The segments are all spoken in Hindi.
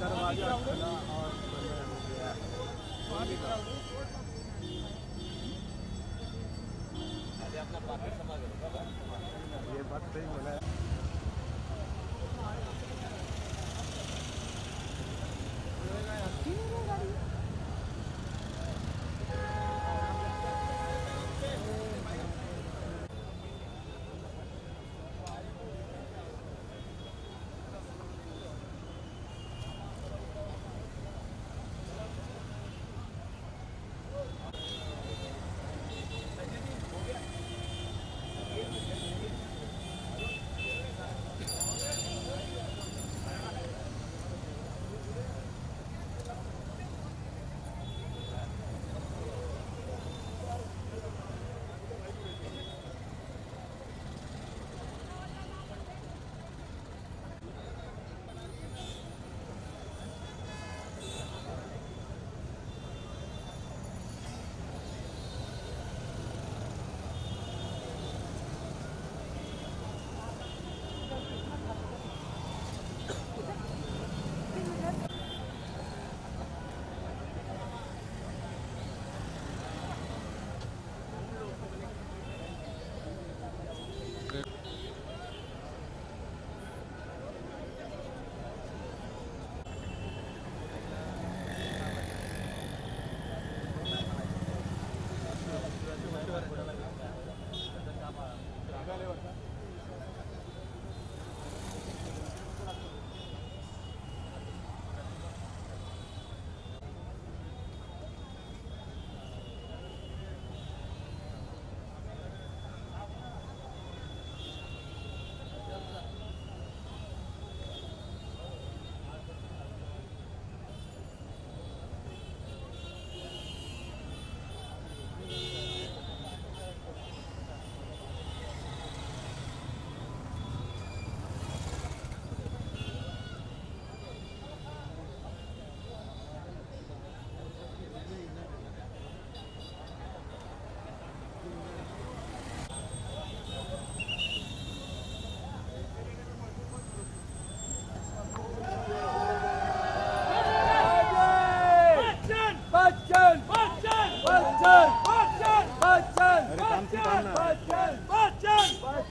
दरवाज़ा खुला और ये बात सही बोला है।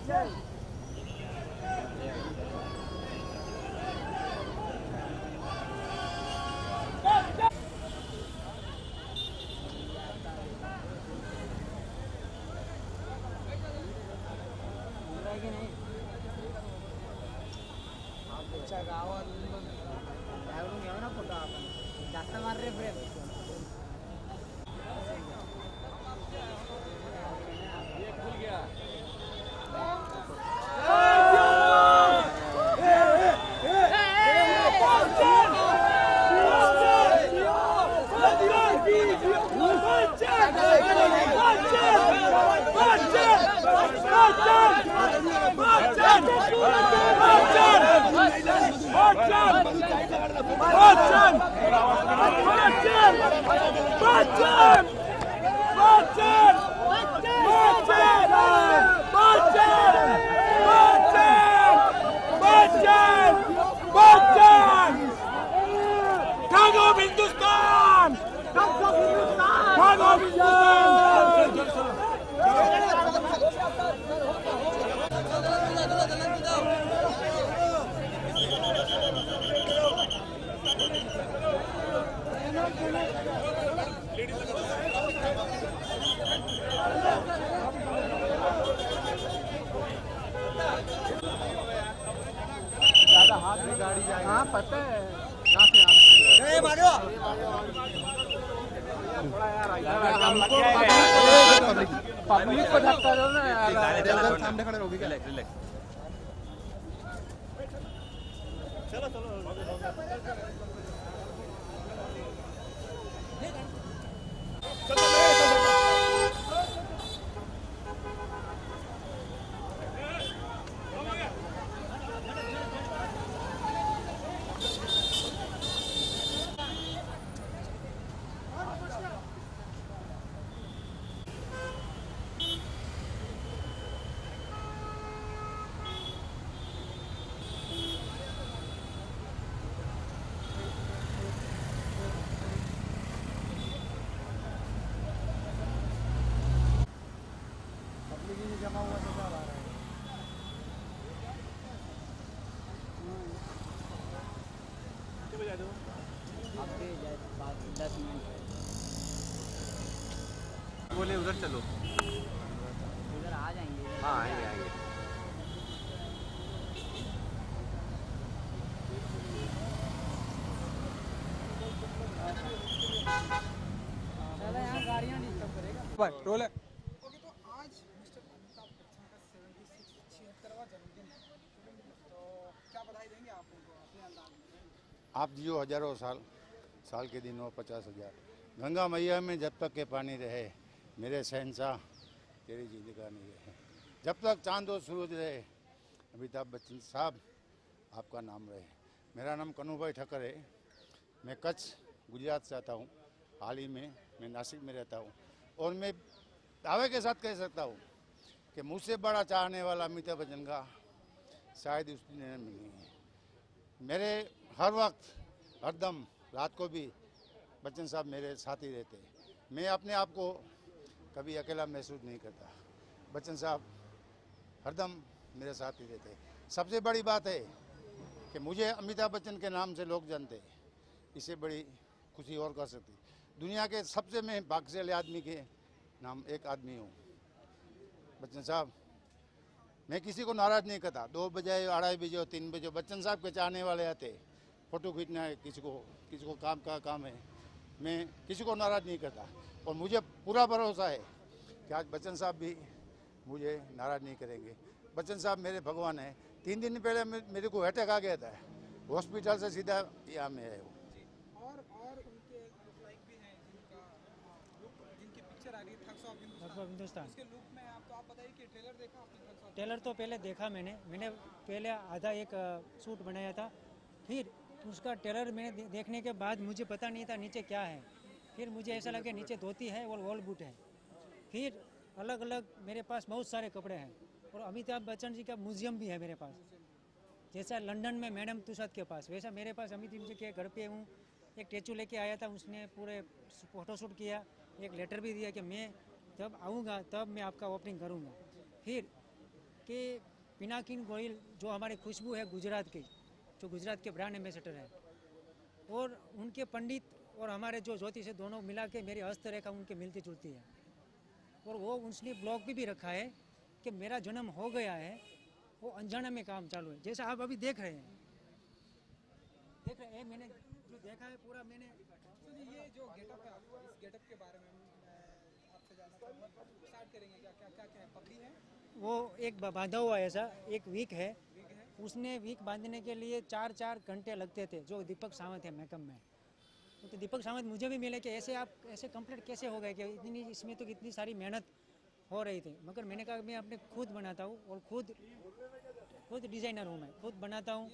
गावात जास्त मार रे प्रेम हिंदुस्तान हाँ पता है। पब्लिक को धक्का दो ना यार। सामने खड़े रहोगे क्या? दस मिनट। बोले उधर चलो। उधर आ जाएँगे। हाँ आएँगे आएँगे। चलो यहाँ गाड़ियाँ डिस्टर्ब करेगा। रोल है ओके तो आज मिस्टर अमिताभ बच्चन का सेवेंटी सिक्स छिहत्तरवा जन्मदिन है तो क्या बधाई देंगे आप उनको अपने अंदाज में आप जियो हज़ारों साल साल के दिन हो, पचास हज़ार। गंगा मैया में जब तक के पानी रहे, मेरे शहनशाह, तेरी जिंदगा नहीं रहे। जब तक चाँद और सूरज रहे, अमिताभ बच्चन साहब, आपका नाम रहे। मेरा नाम कनू भाई ठक्कर है। मैं कच्छ, गुजरात से आता हूँ। हाल ही में मैं नासिक में रहता हूँ। और मैं दावे के साथ कह सकता हूँ कि मुझसे बड़ा चाहने वाला अमिताभ बच्चन का शायद उस नहीं है। मेरे हर वक्त हरदम रात को भी बच्चन साहब मेरे साथ ही रहते हैं। मैं अपने आप को कभी अकेला महसूस नहीं करता। बच्चन साहब हरदम मेरे साथ ही रहते सबसे बड़ी बात है कि मुझे अमिताभ बच्चन के नाम से लोग जानते हैं। इससे बड़ी खुशी और कर सकती दुनिया के सबसे मैं भाग्यशाली आदमी के नाम एक आदमी हूँ। बच्चन साहब, मैं किसी को नाराज़ नहीं करता। दो बजे, अढ़ाई बजे तीन बजे बच्चन साहब के चाहने वाले आते फ़ोटो खींचना है किसी को किसी को काम का काम है। मैं किसी को नाराज़ नहीं करता। और मुझे पूरा भरोसा है कि आज बच्चन साहब भी मुझे नाराज़ नहीं करेंगे। बच्चन साहब मेरे भगवान हैं। तीन दिन पहले मेरे को अटैक आ गया था। हॉस्पिटल से सीधा यहाँ में है। वो और और उनके लाइक भी हैं जिनका पिक्चर आ रही है हिंदुस्तान उसके लुक में आप तो आप बताइए कि ट्रेलर देखा आपने टेलर तो पहले देखा मैंने। मैंने पहले आधा एक सूट बनाया था। फिर उसका टेलर मैंने देखने के बाद मुझे पता नहीं था नीचे क्या है। फिर मुझे ऐसा लगा नीचे धोती है और वॉल बूट है। फिर अलग अलग मेरे पास बहुत सारे कपड़े हैं और अमिताभ बच्चन जी का म्यूज़ियम भी है मेरे पास। जैसा लंदन में मैडम तुषाद के पास, वैसा मेरे पास अमिताभ जी के घर पे हूँ। एक टेचू लेके आया था, उसने पूरे फोटोशूट किया, एक लेटर भी दिया कि मैं जब आऊँगा, तब मैं आपका ओपनिंग करूँगा। फिर कि पिनाकिन गोयल, जो हमारी खुशबू है गुजरात की जो गुजरात के ब्रांड एम्बेसडर है। और उनके पंडित और हमारे जो ज्योतिष है दोनों मिला के मेरी हस्तरेखा उनके मिलती जुलती है। और वो उसने ब्लॉग भी, भी रखा है कि मेरा जन्म हो गया है वो अनजाने में काम चालू है। जैसा आप अभी देख रहे हैं। देख रहे हैं मैंने जो देखा है पूरा मैंने तो ये जो गेटअप है इस गेटअप के बारे में आपसे जानना करेंगे क्या क्या क्या क्या है पगड़ी है? वो एक बांधा हुआ है ऐसा एक वीक है। उसने वीक बांधने के लिए चार चार घंटे लगते थे, जो दीपक सावंत है मेकअप में। तो दीपक सावंत मुझे भी मिले कि ऐसे आप, ऐसे कंप्लीट कैसे हो गए कि इतनी, इसमें तो इतनी सारी मेहनत हो रही थी। मगर मैंने कहा मैं अपने खुद बनाता हूँ और खुद खुद डिज़ाइनर हूँ मैं, खुद बनाता हूँ।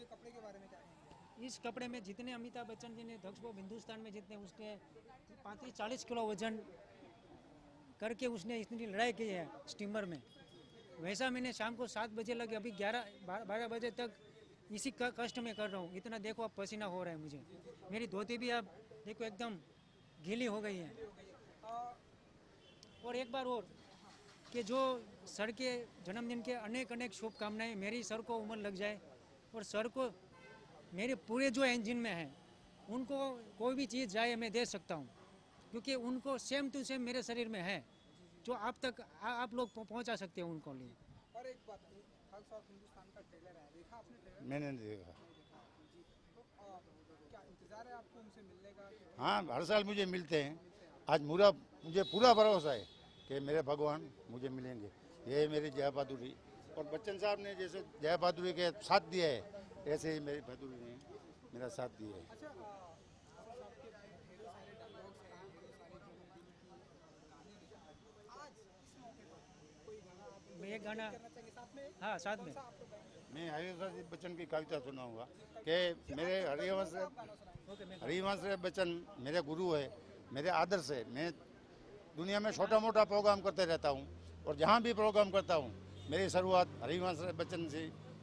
इस कपड़े में जितने अमिताभ बच्चन जी ने, दक्ष हिंदुस्तान में जितने उसने पैंतीस चालीस किलो वज़न करके उसने इतनी लड़ाई की है स्टीमर में। वैसा मैंने शाम को सात बजे लगे, अभी ग्यारह, बारह बजे तक इसी कष्ट में कर रहा हूँ। इतना देखो अब पसीना हो रहा है मुझे। मेरी धोती भी अब देखो एकदम गीली हो गई है। और एक बार और कि जो सर के जन्मदिन के अनेक अनेक शुभकामनाएँ मेरी सर को उम्र लग जाए और सर को मेरे पूरे जो इंजन में है, उनको कोई भी चीज़ जाए, मैं दे सकता हूँ। क्योंकि उनको सेम टू सेम मेरे शरीर में है। जो आप तक आ, आप लोग पहुँ- पहुँचा सकते हैं उनको लिए और एक बात ऑफ़ हिंदुस्तान का ट्रेलर है। देखा आपने ट्रेलर मैंने नहीं देखा। तो आ, क्या इंतज़ार है आपको उनसे मिलने का? हाँ हर साल मुझे मिलते हैं। आज पूरा मुझे पूरा भरोसा है कि मेरे भगवान मुझे मिलेंगे। ये मेरी जया बहादुरी। और बच्चन साहब ने जैसे जया बहादुरी के साथ दिया है ऐसे ही मेरी बहादुरी ने मेरा साथ दिया है अच्छा आ, साहब के ढेरों सारे डायलॉग्स हैं ढेरों सारे जन्मदिन की गाने हैं आज इस मौके पर कोई गाना आप मैं एक गाना हाँ साथ में। मैं हरिवंश बच्चन की कविता सुनाऊँगा कि मेरे हरिवंश हरिवंश बच्चन मेरे गुरु है मेरे आदर्श है। मैं दुनिया में छोटा मोटा प्रोग्राम करते रहता हूँ और जहाँ भी प्रोग्राम करता हूँ मेरी शुरुआत हरिवंश बच्चन से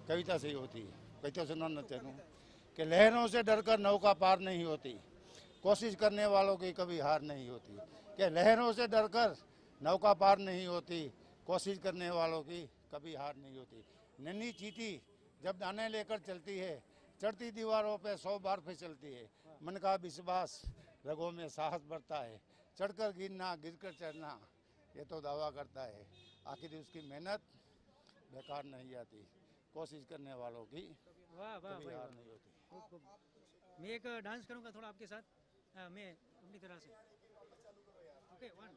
कविता से ही होती है। कविता सुनाना चाहूँ कि लहरों से डरकर नौका पार नहीं होती कोशिश करने वालों की कभी हार नहीं होती। कि लहरों से डरकर नौका पार नहीं होती कोशिश करने वालों की कभी हार नहीं होती। नन्ही चीटी जब दाने लेकर चलती है चढ़ती दीवारों पे सौ बार फिसलती है। मन का विश्वास रगों में साहस बढ़ता है। चढ़कर गिरना गिरकर चढ़ना ये तो दावा करता है। आखिर उसकी मेहनत बेकार नहीं जाती कोशिश करने वालों की वाह वाह हार नहीं होती। मैं एक डांस करूँगा थोड़ा आपके साथ। हाँ, मैं अपनी तरह से। ओके वन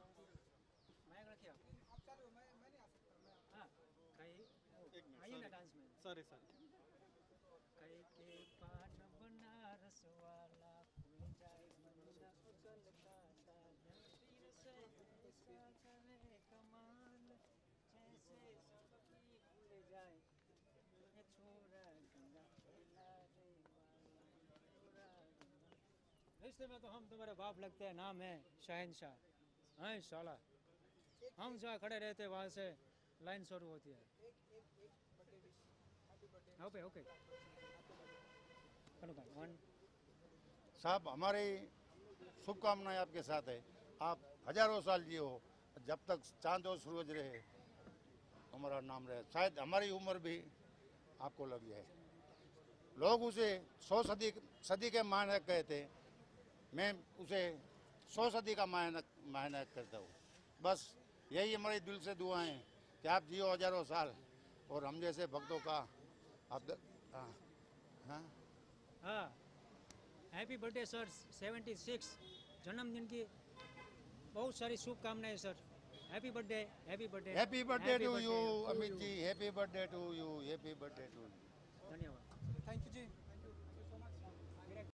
माइक रखिए आप आप चालू मैं मैं नहीं आ सकता मैं हाँ कहीं ना डांस में सॉरी सर कई के पान बनारस वाला खुल जाए मंदिर कलकत्ता नसीर से ऐसा करे कमाल जैसे सबकी खुल जाए ये छोरा गंगा खेला रे वाला रिश्ते में तो हम तुम्हारे बाप लगते हैं नाम है शहनशाह हैं शाला हम जहाँ खड़े रहते हैं वहाँ से लाइन शुरू होती है साहब, हमारी शुभकामनाएँ आपके साथ है। आप हज़ारों साल जियो, जब तक चाँद और सूरज रहे हमारा नाम रहे। शायद हमारी उम्र भी आपको लग जाए। लोग उसे सौ सदी सदी के मानक कहते मैं उसे सौ सदी का मानक मानक करता हूँ। बस यही हमारे दिल से दुआएँ हैं कि आप जियो हज़ारों साल, और हम जैसे भक्तों का आप द- हाँ। हाँ। हाँ। हैप्पी बर्थडे सर 76 जन्मदिन की बहुत सारी शुभकामनाएँ sir happy birthday happy birthday happy birthday to you Amit ji happy birthday to you happy birthday to you धन्यवाद। Thank you ji.